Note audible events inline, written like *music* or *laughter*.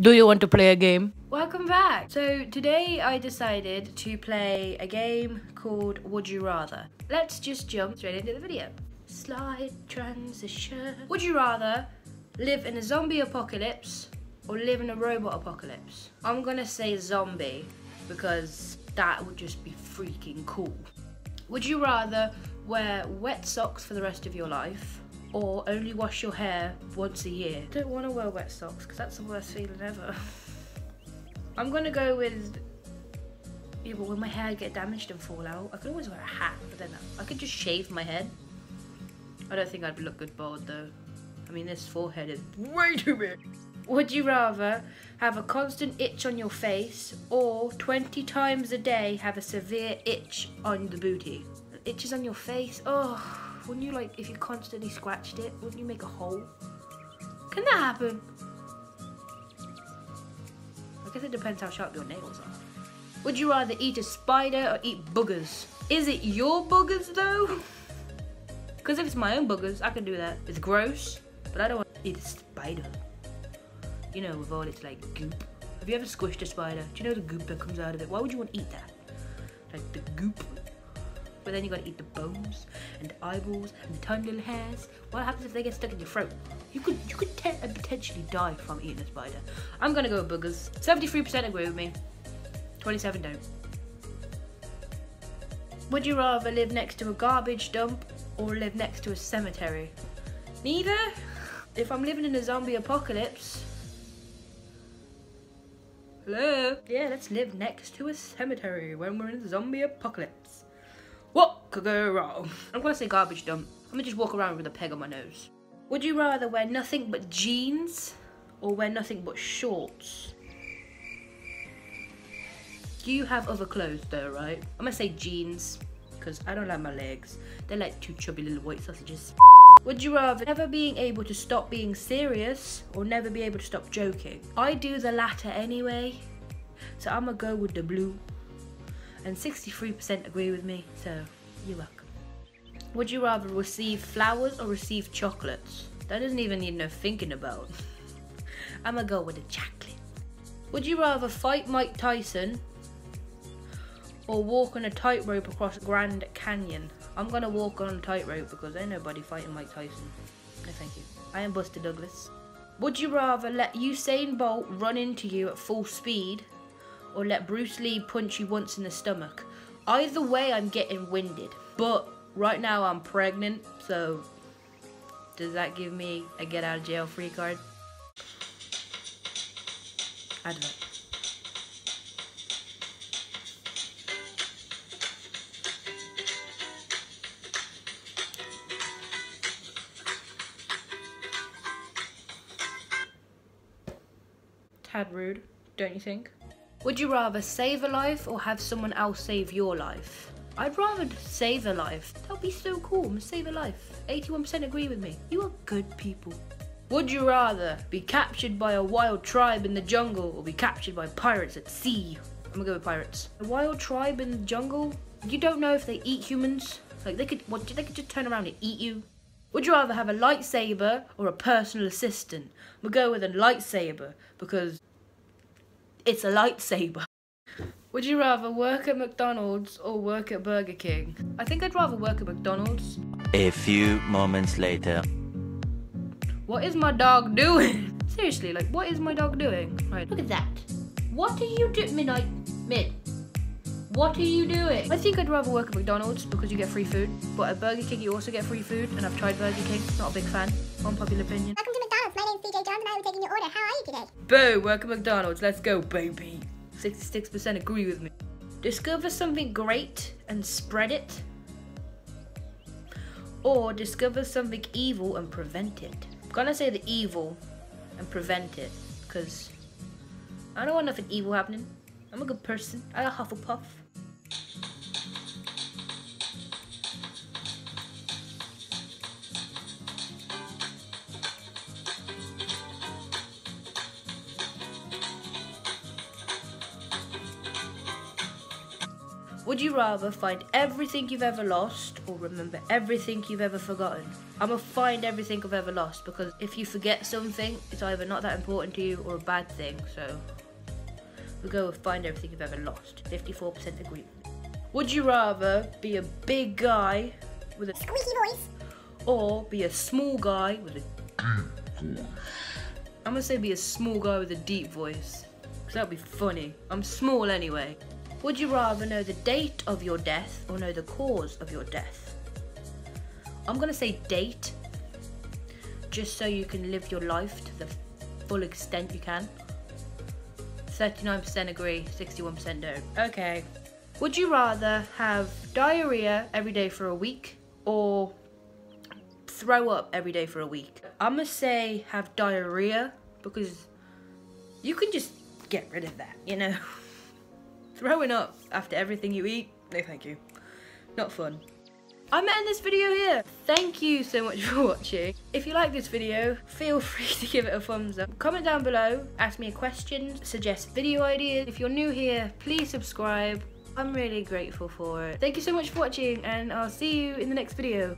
Do you want to play a game? Welcome back. So today I decided to play a game called Would You Rather. Let's just jump straight into the video. Slide transition. Would you rather live in a zombie apocalypse or live in a robot apocalypse? I'm gonna say zombie because that would just be freaking cool. Would you rather wear wet socks for the rest of your life or only wash your hair once a year. Don't want to wear wet socks because that's the worst feeling ever. *laughs* I'm gonna go with yeah, but when my hair get damaged and fall out, I could always wear a hat, but then I could just shave my head. I don't think I'd look good bald though. I mean, this forehead is way too big. Would you rather have a constant itch on your face or 20 times a day have a severe itch on the booty? Itches on your face? Oh. Wouldn't you like, if you constantly scratched it, wouldn't you make a hole? Can that happen? I guess it depends how sharp your nails are. Would you rather eat a spider or eat boogers? Is it your boogers though? *laughs* Because if it's my own boogers, I can do that. It's gross, but I don't want to eat a spider. You know, with all its like goop. Have you ever squished a spider? Do you know the goop that comes out of it? Why would you want to eat that? Like the goop but then you gotta eat the bones and the eyeballs and the tiny little hairs. What happens if they get stuck in your throat? You could you could uh, potentially die from eating a spider. I'm gonna go with boogers. 73% agree with me. 27 don't. Would you rather live next to a garbage dump or live next to a cemetery? Neither. If I'm living in a zombie apocalypse, Hello? Yeah, let's live next to a cemetery when we're in a zombie apocalypse. Could go wrong? I'm gonna say garbage dump. I'm gonna just walk around with a peg on my nose. Would you rather wear nothing but jeans or wear nothing but shorts? Do you have other clothes though, right? I'm gonna say jeans because I don't like my legs. They're like two chubby little white sausages. Would you rather never being able to stop being serious or never be able to stop joking? I do the latter anyway, so I'm gonna go with the blue and 63% agree with me, so you're welcome. Would you rather receive flowers or receive chocolates? That doesn't even need no thinking about. I'm gonna go with the chocolate. Would you rather fight Mike Tyson or walk on a tightrope across Grand Canyon? I'm gonna walk on a tightrope because ain't nobody fighting Mike Tyson. No thank you. I am Buster Douglas. Would you rather let Usain Bolt run into you at full speed or let Bruce Lee punch you once in the stomach. Either way, I'm getting winded. But right now, I'm pregnant, so does that give me a get out of jail free card? I don't know. Tad rude, don't you think? Would you rather save a life or have someone else save your life? I'd rather save a life. That'd be so cool. Save a life. 81% agree with me. You are good people. Would you rather be captured by a wild tribe in the jungle or be captured by pirates at sea? I'm gonna go with pirates. A wild tribe in the jungle? You don't know if they eat humans. Like they could, what? They could just turn around and eat you. Would you rather have a lightsaber or a personal assistant? We'll go with a lightsaber because it's a lightsaber. Would you rather work at McDonald's or work at Burger King? I think I'd rather work at McDonald's. A few moments later. What is my dog doing? *laughs* Seriously, like, what is my dog doing? Right, look at that. What are you doing, Midnight? Mid. What are you doing? I think I'd rather work at McDonald's because you get free food. But at Burger King, you also get free food. And I've tried Burger King. Not a big fan. Unpopular opinion. Welcome and I will taking your order. How are you today? Boo! At McDonald's. Let's go, baby. 66% agree with me. Discover something great and spread it. Or discover something evil and prevent it. I'm gonna say the evil and prevent it. Because I don't want nothing evil happening. I'm a good person. I got Hufflepuff. Would you rather find everything you've ever lost or remember everything you've ever forgotten? I'm gonna find everything I've ever lost because if you forget something, it's either not that important to you or a bad thing. So we'll go with find everything you've ever lost. 54% agree. Would you rather be a big guy with a Squeaky voice. or be a small guy with a I'm gonna say be a small guy with a deep voice. Cause that'd be funny. I'm small anyway. Would you rather know the date of your death or know the cause of your death? I'm gonna say date. Just so you can live your life to the full extent you can. 39% agree, 61% don't. Okay. Would you rather have diarrhea every day for a week or throw up every day for a week? I'm gonna say have diarrhea because you can just get rid of that, you know? *laughs* Throwing up after everything you eat, no thank you. Not fun. I'm ending this video here. Thank you so much *laughs* for watching. If you like this video, feel *laughs* free to give it a thumbs up. Comment down below, ask me a question, suggest video ideas. If you're new here, please subscribe. I'm really grateful for it. Thank you so much for watching and I'll see you in the next video.